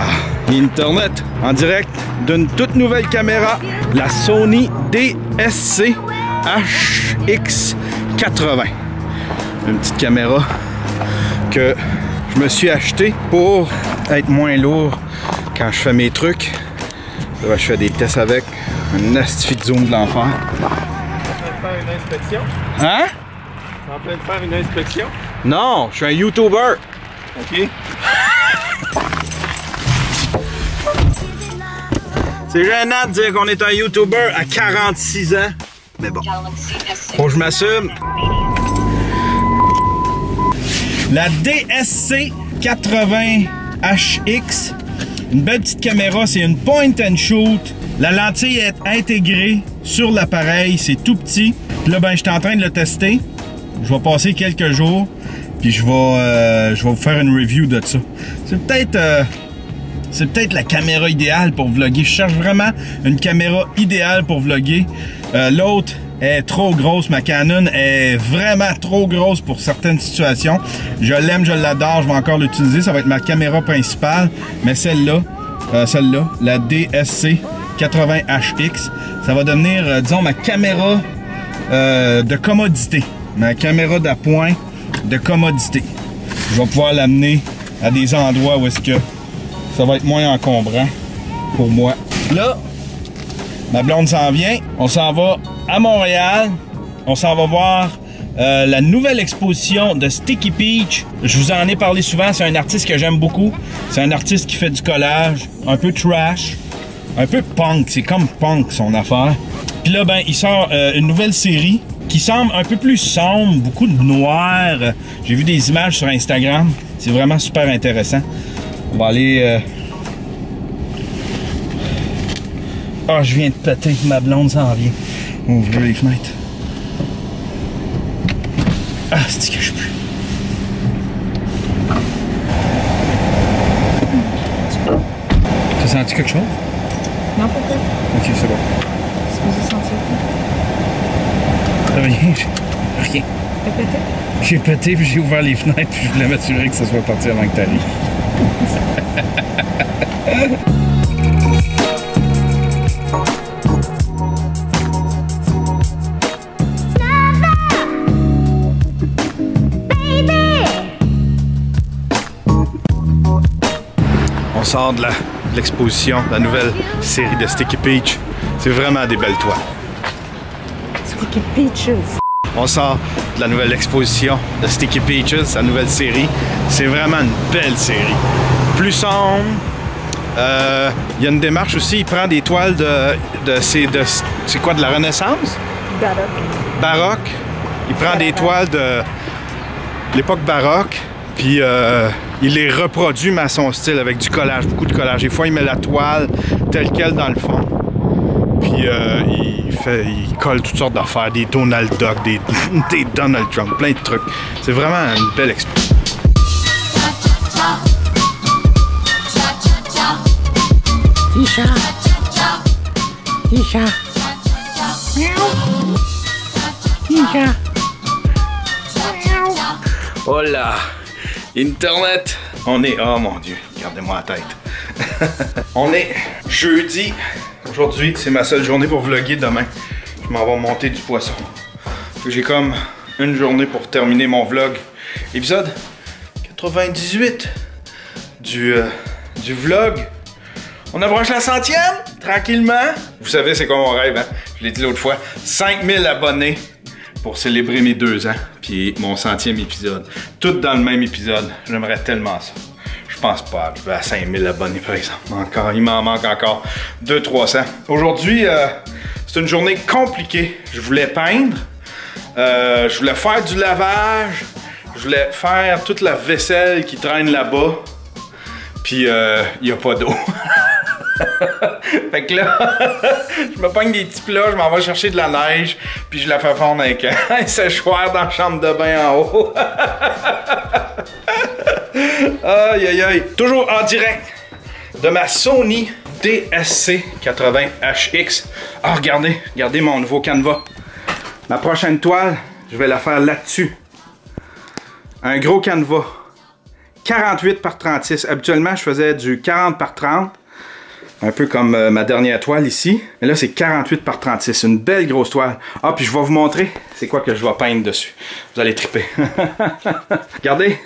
Là, Internet en direct d'une toute nouvelle caméra, la Sony DSC HX80. Une petite caméra que je me suis acheté pour être moins lourd quand je fais mes trucs. Là, je fais des tests avec un astifi de zoom de l'enfer. faire une inspection? Hein? En train de faire une inspection? Non, je suis un YouTuber. OK. C'est gênant de dire qu'on est un YouTuber à 46 ans. Mais bon, que je m'assume. La DSC 80HX, une belle petite caméra, c'est une point and shoot. La lentille est intégrée sur l'appareil, c'est tout petit. Là, ben, j'étais en train de le tester. Je vais passer quelques jours, puis je vais, euh, je vais vous faire une review de ça. C'est peut-être... euh, c'est peut-être la caméra idéale pour vlogger. Je cherche vraiment une caméra idéale pour vlogger. Euh, L'autre est trop grosse. Ma Canon est vraiment trop grosse pour certaines situations. Je l'aime, je l'adore. Je vais encore l'utiliser. Ça va être ma caméra principale. Mais celle-là, euh, celle-là, la DSC 80HX, ça va devenir, euh, disons, ma caméra de commodité. Ma caméra d'appoint de commodité. Je vais pouvoir l'amener à des endroits où est-ce que ça va être moins encombrant pour moi. Là, ma blonde s'en vient. On s'en va à Montréal. On s'en va voir euh, la nouvelle exposition de Sticky Peach. Je vous en ai parlé souvent. C'est un artiste que j'aime beaucoup. C'est un artiste qui fait du collage, un peu trash, un peu punk. C'est comme punk son affaire. Puis là, ben, il sort euh, une nouvelle série qui semble un peu plus sombre, beaucoup de noir. J'ai vu des images sur Instagram. C'est vraiment super intéressant. On va aller. euh, Ah, je viens de péter. Ma blonde s'en vient. Ouvrir les fenêtres. Ah, c'est que je peux. T'as senti quelque chose? Non, pourquoi? Ok, c'est bon. C'est supposé sentir quoi? Rien, j'ai- rien. T'as pété? J'ai pété puis j'ai ouvert les fenêtres puis je voulais m'assurer que ça soit parti avant que t'arrives. On sort de la- l'exposition, de la nouvelle série de Sticky Peach. C'est vraiment des belles toiles. Sticky Peaches. On sort de la nouvelle exposition de Sticky Peaches, sa nouvelle série. C'est vraiment une belle série. Plus sombre. Euh, Il y a une démarche aussi, il prend des toiles de. de c'est quoi, de la Renaissance? Baroque. Baroque. Il prend des toiles de l'époque baroque, puis euh, il les reproduit, mais à son style, avec du collage, beaucoup de collage. Des fois, il met la toile telle qu'elle dans le fond. Puis euh, il, fait, il colle toutes sortes d'affaires, des Donald Duck, des, des Donald Trump, plein de trucs. C'est vraiment une belle expo. Tisha. Tisha. Tisha. Oh là! Internet! On est. Oh mon dieu, regardez-moi la tête. On est jeudi. Aujourd'hui, c'est ma seule journée pour vlogger. Demain, je m'en vais monter du poisson. J'ai comme une journée pour terminer mon vlog. Épisode? 98 du, euh, du vlog. On approche la centième, tranquillement. Vous savez, c'est quoi mon rêve, hein? Je l'ai dit l'autre fois. 5000 abonnés pour célébrer mes deux ans, puis mon centième épisode. Tout dans le même épisode. J'aimerais tellement ça. Je pense pas à 5000 abonnés, par exemple. Encore, il m'en manque encore 200-300. Aujourd'hui, euh, c'est une journée compliquée. Je voulais peindre. Euh, je voulais faire du lavage. Je voulais faire toute la vaisselle qui traîne là-bas. Puis, il n'y a pas d'eau. fait que là, je me pogne des petits plats, je m'en vais chercher de la neige, puis je la fais fondre avec un séchoir dans la chambre de bain en haut. aïe aïe aïe. Toujours en direct de ma Sony DSC 80HX. Ah, regardez, regardez mon nouveau canevas. Ma prochaine toile, je vais la faire là-dessus. Un gros canevas. 48 par 36. Habituellement, je faisais du 40 par 30. Un peu comme euh, ma dernière toile ici. Mais là, c'est 48 par 36. Une belle grosse toile. Ah, puis je vais vous montrer c'est quoi que je vais peindre dessus. Vous allez triper. Regardez.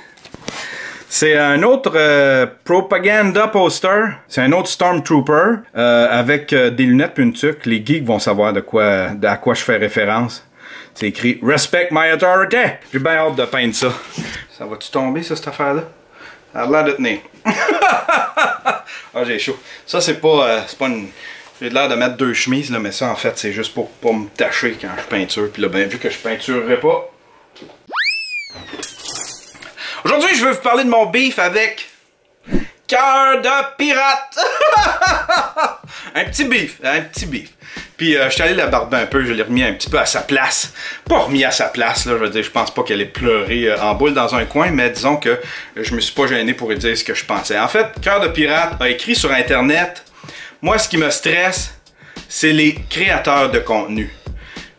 C'est un autre euh, propaganda poster. C'est un autre Stormtrooper euh, avec des lunettes puis une tuque. Les geeks vont savoir de quoi, à quoi je fais référence. C'est écrit Respect my authority. J'ai bien hâte de peindre ça. Ça va-tu tomber, ça, cette affaire-là? Ça a l'air de tenir. ah, j'ai chaud. Ça, c'est pas, euh, pas une. J'ai l'air de mettre deux chemises, là, mais ça, en fait, c'est juste pour pas me tâcher quand je peinture. Puis là, ben, vu que je peinturerai pas. Aujourd'hui, je veux vous parler de mon beef avec. Cœur de pirate! un petit beef, un petit beef. Puis euh, je suis allé la barber un peu, je l'ai remis un petit peu à sa place. Pas remis à sa place, là, je veux dire, je pense pas qu'elle ait pleuré euh, en boule dans un coin, mais disons que je me suis pas gêné pour lui dire ce que je pensais. En fait, Cœur de pirate a écrit sur internet, moi ce qui me stresse, c'est les créateurs de contenu.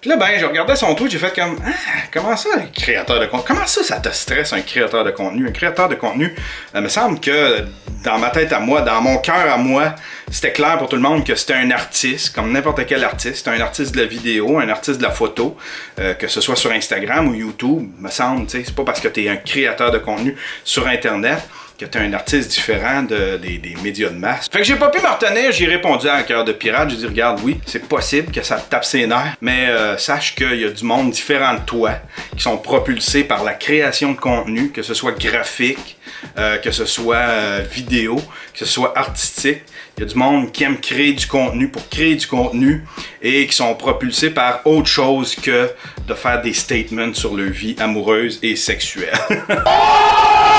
Là, ben, je regardais son tweet, j'ai fait comme, ah, comment ça, un créateur de contenu? Comment ça, ça te stresse, un créateur de contenu? Un créateur de contenu, il me semble que dans ma tête à moi, dans mon cœur à moi, c'était clair pour tout le monde que c'était un artiste, comme n'importe quel artiste. un artiste de la vidéo, un artiste de la photo, euh, que ce soit sur Instagram ou YouTube, me semble, tu sais, c'est pas parce que tu es un créateur de contenu sur Internet que tu es un artiste différent de, des, des médias de masse. Fait que j'ai pas pu me retenir, j'ai répondu à un cœur de pirate, j'ai dit regarde, oui, c'est possible que ça te tape ses nerfs, mais euh, sache qu'il y a du monde différent de toi qui sont propulsés par la création de contenu, que ce soit graphique, euh, que ce soit euh, vidéo, que ce soit artistique. Il y a du monde qui aime créer du contenu pour créer du contenu et qui sont propulsés par autre chose que de faire des statements sur leur vie amoureuse et sexuelle.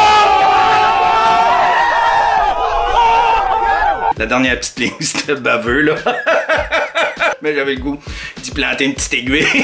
La dernière petite ligne, c'était baveux, là. Mais j'avais le goût d'y planter une petite aiguille.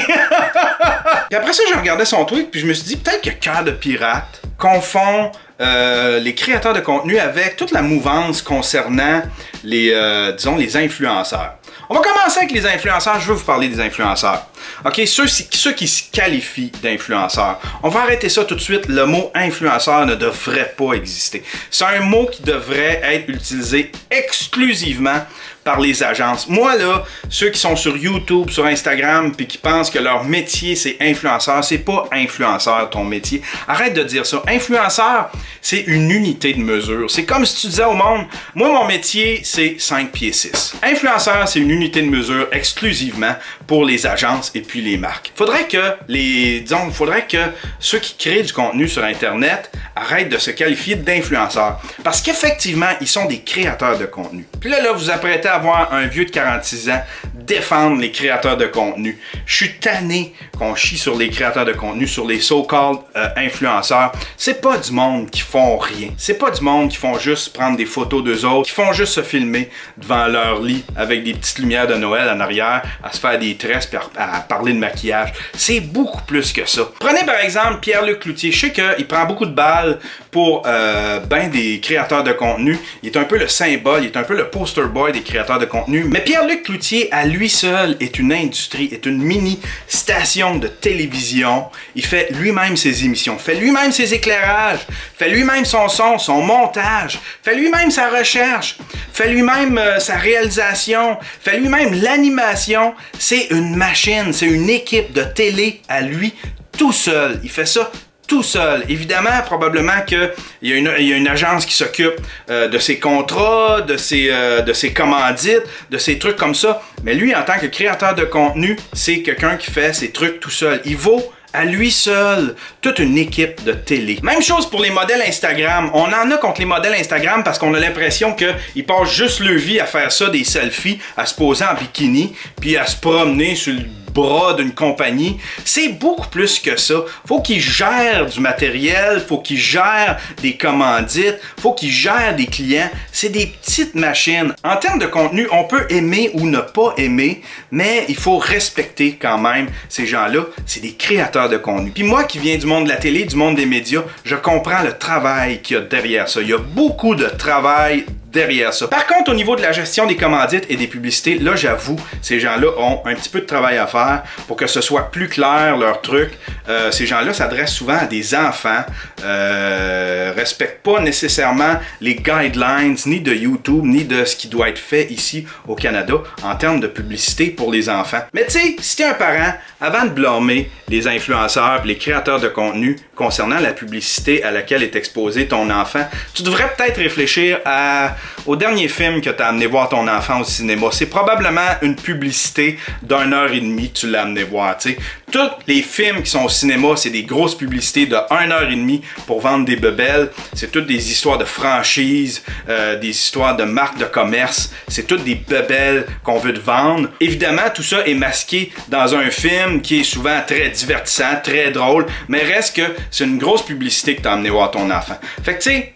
puis après ça, j'ai regardé son tweet, puis je me suis dit, peut-être que Cœur de Pirate confond euh, les créateurs de contenu avec toute la mouvance concernant les, euh, disons, les influenceurs. On va commencer avec les influenceurs. Je veux vous parler des influenceurs. OK, ceux, ceux qui se qualifient d'influenceurs. On va arrêter ça tout de suite. Le mot influenceur ne devrait pas exister. C'est un mot qui devrait être utilisé exclusivement par les agences. Moi, là, ceux qui sont sur YouTube, sur Instagram, puis qui pensent que leur métier, c'est influenceur, c'est pas influenceur ton métier. Arrête de dire ça. Influenceur, c'est une unité de mesure. C'est comme si tu disais au monde, moi, mon métier, c'est 5 pieds 6. Influenceur, c'est une unité de mesure exclusivement pour les agences et puis les marques. Faudrait que les, disons, faudrait que ceux qui créent du contenu sur Internet arrêtent de se qualifier d'influenceurs. Parce qu'effectivement, ils sont des créateurs de contenu. Puis là, là, vous apprêtez à voir un vieux de 46 ans défendre les créateurs de contenu. Je suis tanné qu'on chie sur les créateurs de contenu, sur les so-called euh, influenceurs. C'est pas du monde qui font rien. C'est pas du monde qui font juste prendre des photos d'eux autres, qui font juste se filmer devant leur lit avec des petites lumières de Noël en arrière, à se faire des tresses puis à, parler de maquillage. C'est beaucoup plus que ça. Prenez par exemple Pierre-Luc Cloutier. Je sais qu'il prend beaucoup de balles pour euh, ben des créateurs de contenu. Il est un peu le symbole, il est un peu le poster boy des créateurs de contenu. Mais Pierre-Luc Cloutier, à lui seul, est une industrie, est une mini station de télévision. Il fait lui-même ses émissions, fait lui-même ses éclairages, fait lui-même son son, son montage, fait lui-même sa recherche, fait lui-même euh, sa réalisation, fait lui-même l'animation. C'est une machine, c'est une équipe de télé à lui tout seul. Il fait ça tout seul. Évidemment, probablement qu'il y, y a une agence qui s'occupe euh, de ses contrats, de ses, euh, de ses commandites, de ses trucs comme ça. Mais lui, en tant que créateur de contenu, c'est quelqu'un qui fait ses trucs tout seul. Il vaut à lui seul toute une équipe de télé. Même chose pour les modèles Instagram. On en a contre les modèles Instagram parce qu'on a l'impression qu'ils passent juste leur vie à faire ça, des selfies, à se poser en bikini, puis à se promener sur le bras d'une compagnie. C'est beaucoup plus que ça. Faut qu'ils gèrent du matériel, faut qu'ils gèrent des commandites, faut qu'ils gèrent des clients. C'est des petites machines. En termes de contenu, on peut aimer ou ne pas aimer, mais il faut respecter quand même ces gens-là. C'est des créateurs de contenu. Puis moi qui viens du monde de la télé, du monde des médias, je comprends le travail qu'il y a derrière ça. Il y a beaucoup de travail derrière ça. Par contre, au niveau de la gestion des commandites et des publicités, là, j'avoue, ces gens-là ont un petit peu de travail à faire pour que ce soit plus clair leur truc. Euh, ces gens-là s'adressent souvent à des enfants, euh, respectent pas nécessairement les guidelines ni de YouTube ni de ce qui doit être fait ici au Canada en termes de publicité pour les enfants. Mais tu sais, si t'es un parent, avant de blâmer les influenceurs, les créateurs de contenu concernant la publicité à laquelle est exposé ton enfant, tu devrais peut-être réfléchir à, au dernier film que tu as amené voir ton enfant au cinéma. C'est probablement une publicité d'une heure et demie que tu l'as amené voir. sais. Tous les films qui sont au cinéma, c'est des grosses publicités de 1 heure et demie pour vendre des bebelles. C'est toutes des histoires de franchise, euh, des histoires de marques de commerce. C'est toutes des bebelles qu'on veut te vendre. Évidemment, tout ça est masqué dans un film qui est souvent très divertissant, très drôle, mais reste que c'est une grosse publicité que tu as amené voir ton enfant. Fait que tu sais,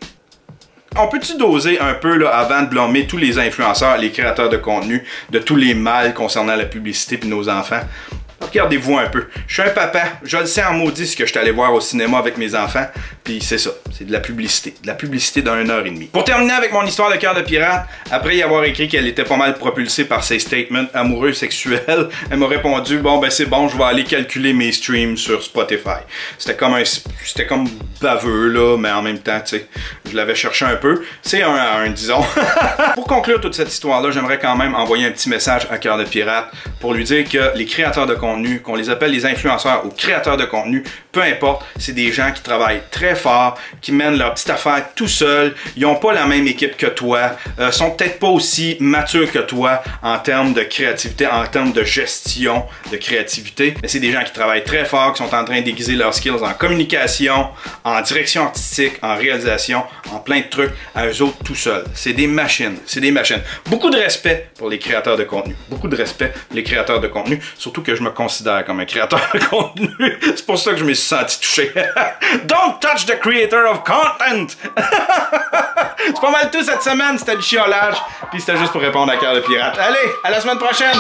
on peut-tu doser un peu là, avant de blâmer tous les influenceurs, les créateurs de contenu, de tous les mal concernant la publicité et nos enfants? Regardez-vous un peu. Je suis un papa, je le sais en maudit ce que je suis allé voir au cinéma avec mes enfants, puis c'est ça, c'est de la publicité. De la publicité d'une heure et demie. Pour terminer avec mon histoire de cœur de pirate, après y avoir écrit qu'elle était pas mal propulsée par ses statements amoureux sexuels, elle m'a répondu bon ben c'est bon, je vais aller calculer mes streams sur Spotify. C'était comme un c'était comme baveux là, mais en même temps, tu sais, je l'avais cherché un peu. C'est un à un, disons. pour conclure toute cette histoire-là, j'aimerais quand même envoyer un petit message à cœur de pirate pour lui dire que les créateurs de qu'on les appelle les influenceurs ou créateurs de contenu, peu importe, c'est des gens qui travaillent très fort, qui mènent leur petite affaire tout seuls, ils n'ont pas la même équipe que toi, euh, sont peut-être pas aussi matures que toi en termes de créativité, en termes de gestion de créativité, mais c'est des gens qui travaillent très fort, qui sont en train d'aiguiser leurs skills en communication, en direction artistique, en réalisation, en plein de trucs, à eux autres tout seuls. C'est des machines, c'est des machines. Beaucoup de respect pour les créateurs de contenu, beaucoup de respect pour les créateurs de contenu, surtout que je me considère comme un créateur de contenu. c'est pour ça que je me suis senti touché. Don't touch the creator of content! c'est pas mal tout cette semaine, c'était du chiolage, puis c'était juste pour répondre à cœur de pirate. Allez, à la semaine prochaine!